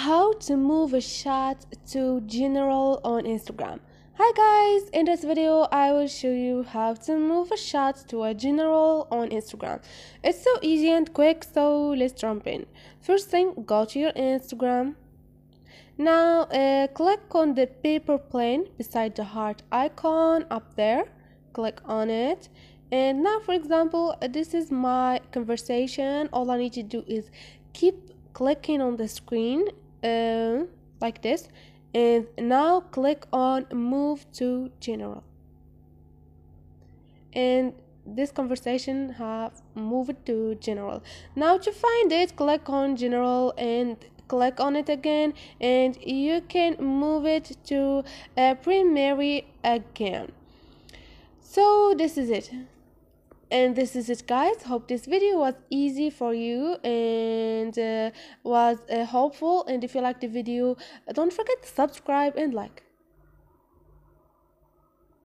how to move a shot to general on Instagram. Hi guys, in this video I will show you how to move a shot to a general on Instagram. It's so easy and quick so let's jump in. First thing, go to your Instagram. Now uh, click on the paper plane beside the heart icon up there. Click on it and now for example this is my conversation all I need to do is keep clicking on the screen uh, like this and now click on move to general. And this conversation have moved to general. Now to find it click on general and click on it again and you can move it to a primary again. So this is it and this is it guys. Hope this video was easy for you and uh, was uh, helpful. And if you like the video don't forget to subscribe and like